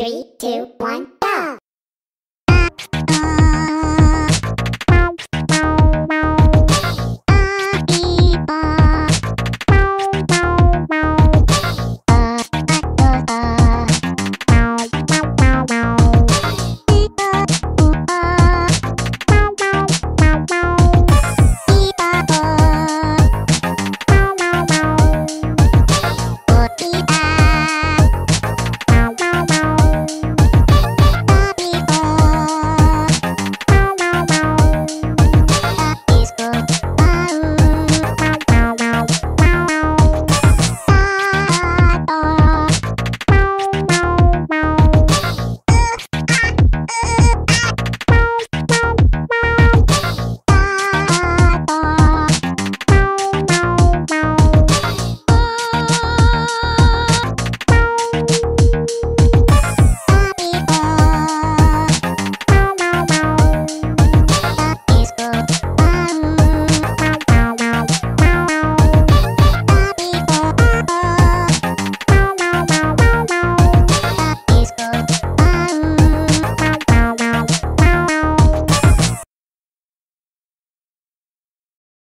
Three, two, one.